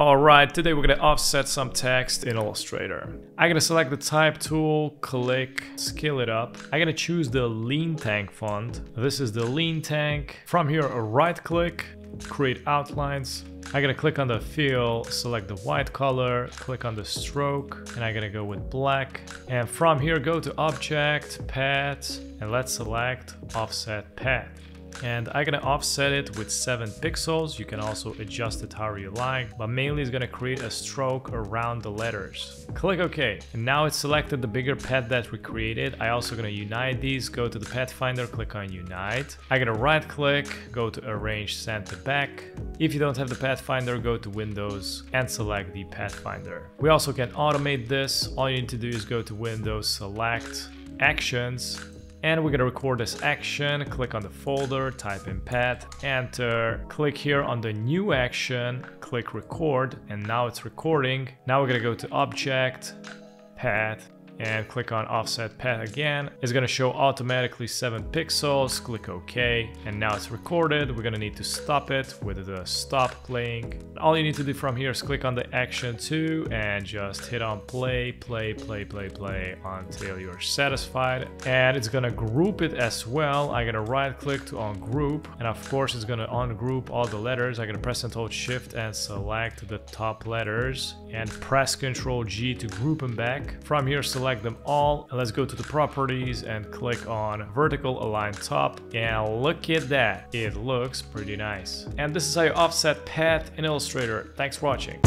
Alright, today we're gonna offset some text in Illustrator. I'm gonna select the type tool, click, scale it up. I'm gonna choose the lean tank font. This is the lean tank. From here, right click, create outlines. I'm gonna click on the fill, select the white color, click on the stroke, and I'm gonna go with black. And from here, go to object, path, and let's select offset path and I'm gonna offset it with 7 pixels. You can also adjust it however you like, but mainly it's gonna create a stroke around the letters. Click OK, and now it's selected the bigger pad that we created. I also gonna unite these, go to the Pathfinder, click on Unite. I'm gonna right click, go to Arrange Send to Back. If you don't have the Pathfinder, go to Windows and select the Pathfinder. We also can automate this. All you need to do is go to Windows, select Actions, and we're gonna record this action, click on the folder, type in path, enter, click here on the new action, click record, and now it's recording. Now we're gonna go to object, path, and click on offset path again. It's gonna show automatically 7 pixels, click OK, and now it's recorded. We're gonna need to stop it with the stop playing. All you need to do from here is click on the action 2 and just hit on play, play, play, play, play until you're satisfied. And it's gonna group it as well. I'm gonna right click to ungroup, and of course it's gonna ungroup all the letters. I'm gonna press and hold shift and select the top letters and press Ctrl G to group them back. From here select select them all. And let's go to the properties and click on vertical align top. And look at that. It looks pretty nice. And this is how you offset path in Illustrator. Thanks for watching.